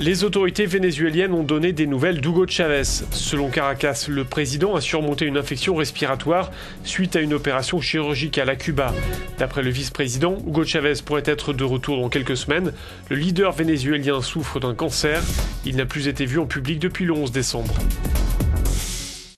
Les autorités vénézuéliennes ont donné des nouvelles d'Hugo Chavez. Selon Caracas, le président a surmonté une infection respiratoire suite à une opération chirurgicale à Cuba. D'après le vice-président, Hugo Chavez pourrait être de retour dans quelques semaines. Le leader vénézuélien souffre d'un cancer. Il n'a plus été vu en public depuis le 11 décembre.